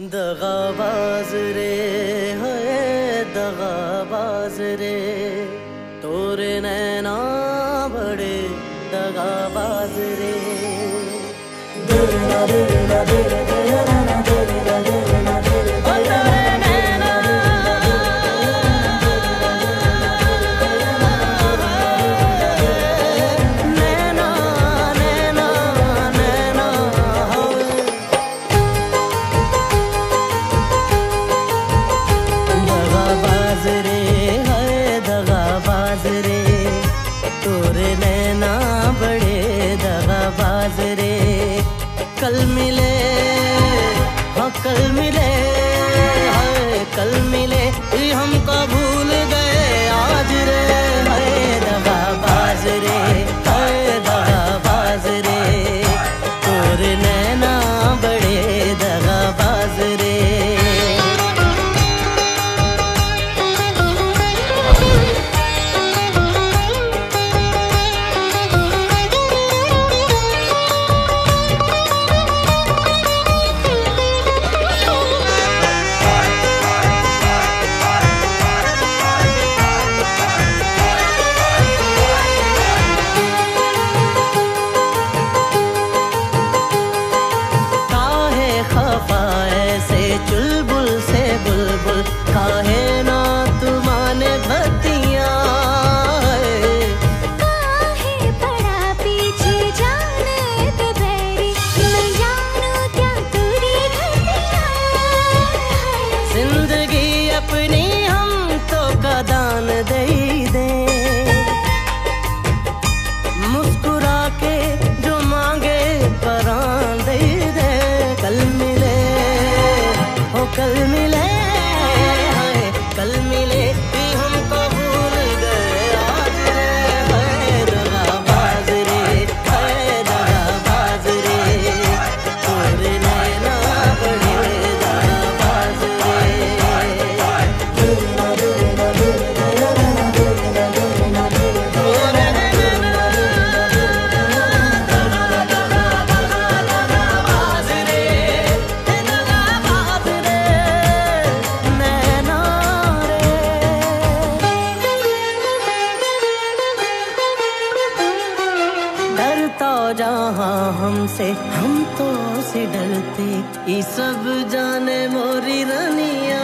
दगाबाज रे है दगाबाज रे। तोरे नैना बड़े दगाबाज कल मिले हाँ कल मिले हाँ कल मिले। हम हमको ज़िंदगी अपनी हम तो कदान दे दे। मुस्कुरा के जो मांगे परान दे दे। कल मिले, हो कल मिले हमसे हम तो से डरते। ये सब जाने मोरी रनिया।